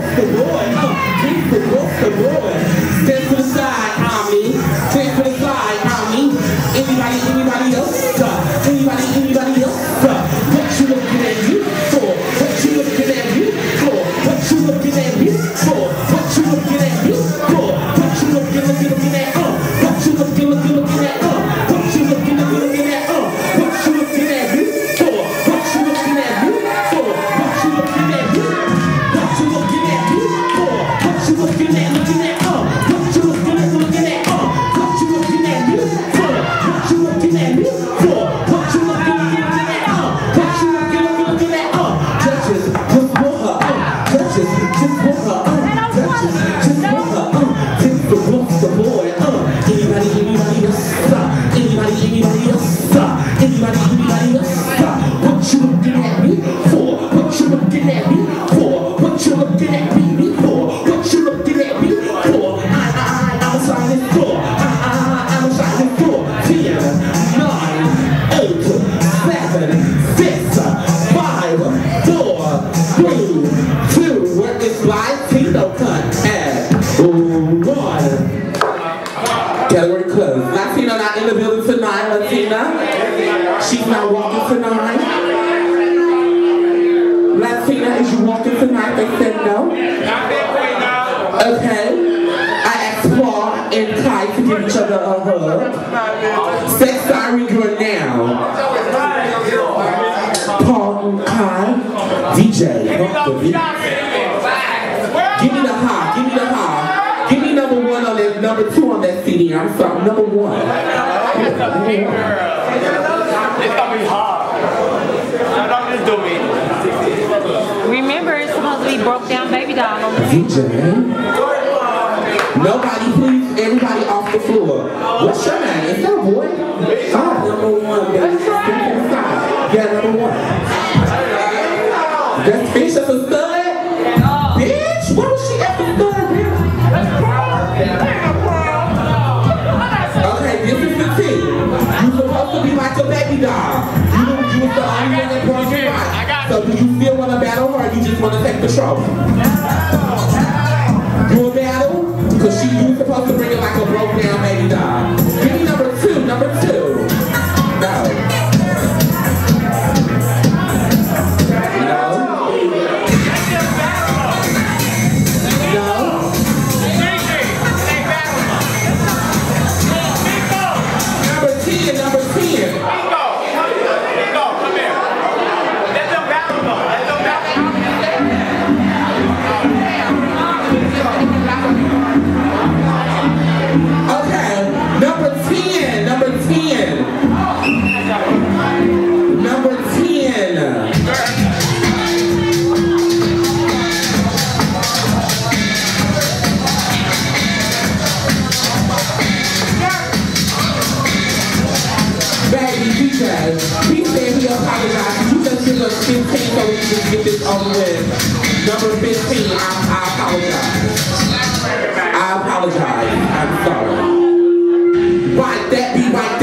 take the Lord, uh, take the Lord. Step to the side, I'm me. Step to the side, I'm me. Anybody, anybody else? Anybody, anybody else? What you looking at me for? What you looking at me for? What you looking at me for? What you looking at me for? What you looking, looking, looking at? Uh, what you looking, looking, looking at? Uh, live Tino cut at one? Category closed. Latina not in the building tonight. Latina, she's not walking tonight. Latina, is you walking tonight? They said no. Okay. I asked Paul and Kai to give each other a hug. Sex siren you're now. Paul Kai, DJ, pump. Give me the high, give me the high. Give me number one on that, number two on that CD. I'm sorry, number one. It's gonna be hard. I'm just doing Remember, it's supposed to be broke down baby doll DJ. Nobody, please, everybody off the floor. What's your name? Is that a boy? Ah, number one, baby. Step inside. Yeah, number one. That's Bishop You, you was the only one that brought you. So do you still want to battle her or you just want to take the trophy? You a battle? Because she you supposed to bring it like a broke down baby 15 so we can get this over with. Number 15, I, I apologize. I apologize. I'm sorry. Right, that be right.